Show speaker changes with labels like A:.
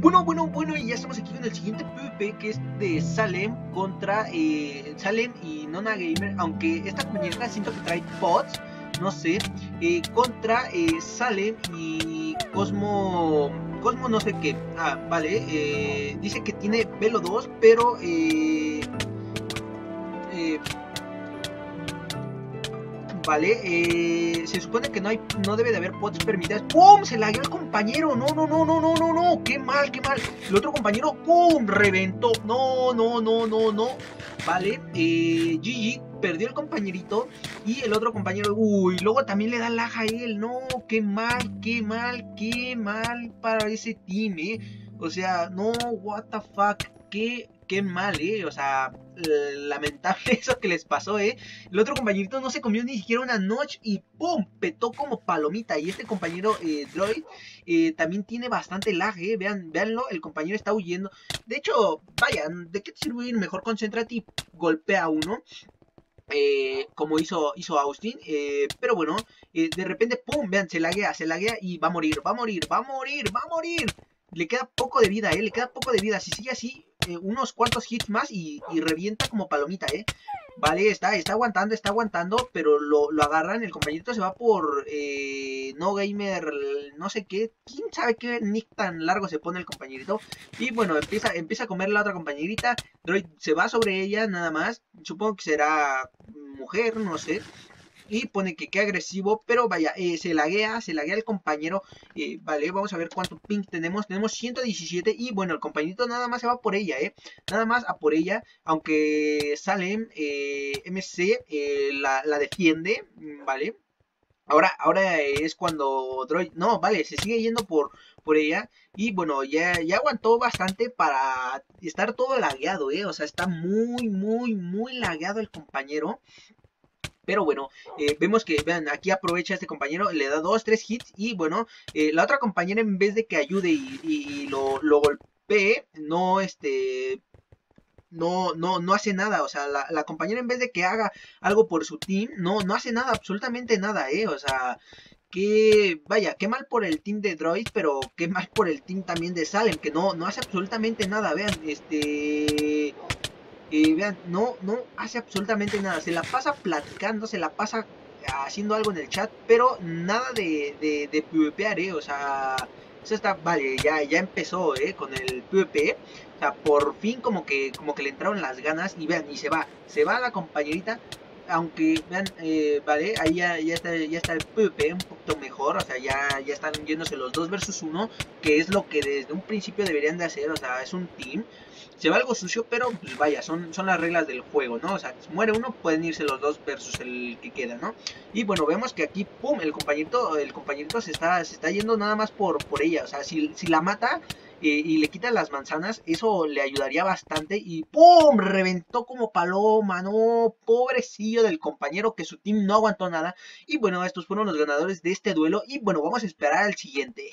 A: Bueno, bueno, bueno, y ya estamos aquí con el siguiente PvP que es de Salem contra eh, Salem y Nona Gamer, aunque esta compañera siento que trae pods, no sé, eh, contra eh, Salem y Cosmo, Cosmo no sé qué, ah, vale, eh, dice que tiene Velo 2, pero eh, Vale, eh, se supone que no hay, no debe de haber pods permitidas. ¡Pum! Se lagueó el compañero. No, no, no, no, no, no, no. Qué mal, qué mal. El otro compañero, ¡pum! Reventó. No, no, no, no, no. Vale, eh, GG perdió el compañerito. Y el otro compañero, uy, luego también le da laja a él. No, qué mal, qué mal, qué mal para ese team, eh. O sea, no, what the fuck. Qué, qué mal, eh. O sea, lamentable eso que les pasó, ¿eh? El otro compañerito no se comió ni siquiera una notch y ¡pum! Petó como palomita. Y este compañero eh, Droid eh, también tiene bastante lag, ¿eh? Vean, véanlo, el compañero está huyendo. De hecho, vaya, ¿de qué te sirve ir? Mejor concéntrate y golpea a uno. Eh, como hizo, hizo Austin, eh, pero bueno, eh, de repente, ¡pum! Vean, se laguea, se laguea y va a morir, va a morir, va a morir, va a morir. Le queda poco de vida, ¿eh? Le queda poco de vida. Si sigue así, eh, unos cuantos hits más y, revienta como palomita, ¿eh? Vale, está, está aguantando, está aguantando, pero lo, lo agarran. El compañerito se va por eh, No Gamer, no sé qué. ¿Quién sabe qué nick tan largo se pone el compañerito? Y bueno, empieza, empieza a comer la otra compañerita. Droid se va sobre ella nada más. Supongo que será mujer, no sé y pone que qué agresivo, pero vaya, eh, se laguea, se laguea el compañero, eh, vale, vamos a ver cuánto ping tenemos, tenemos 117 y bueno, el compañerito nada más se va por ella, eh, nada más a por ella, aunque Salem, eh, MC, la, la defiende, vale, Ahora, ahora es cuando Droid... No, vale, se sigue yendo por, por ella. Y bueno, ya, ya aguantó bastante para estar todo lagueado, ¿eh? O sea, está muy, muy, muy lagueado el compañero. Pero bueno, eh, vemos que, vean, aquí aprovecha este compañero, le da dos, tres hits y bueno, eh, la otra compañera en vez de que ayude y, lo, lo, golpee, no, este, no, no, no hace nada, o sea, la, la, compañera en vez de que haga algo por su team, no, no hace nada, absolutamente nada, eh, o sea, que, vaya, qué mal por el team de Droid, pero qué mal por el team también de Salem, que no, no hace absolutamente nada, vean, este... Eh, vean, no, no hace absolutamente nada. Se la pasa platicando, se la pasa haciendo algo en el chat, pero nada de, de, de PvPar, ¿eh? O sea, eso está, vale, ya, ya empezó, ¿eh? Con el PvP. O sea, por fin como que, como que le entraron las ganas y vean, y se va. Se va la compañerita, aunque vean, eh, vale, ahí ya, ya, está, ya está el PvP un poquito mejor, o sea, ya, ya están yéndose los dos versus uno, que es lo que desde un principio deberían de hacer, o sea, es un team. Se va algo sucio, pero pues vaya, son, son las reglas del juego, ¿no? O sea, si muere uno, pueden irse los dos versus el que queda, ¿no? Y bueno, vemos que aquí, pum, el compañerito, el compañerito se está, se está yendo nada más por, por ella. O sea, si, si la mata eh, y le quita las manzanas, eso le ayudaría bastante. Y ¡pum! Reventó como paloma, ¿no? Pobrecillo del compañero que su team no aguantó nada. Y bueno, estos fueron los ganadores de este duelo. Y bueno, vamos a esperar al siguiente.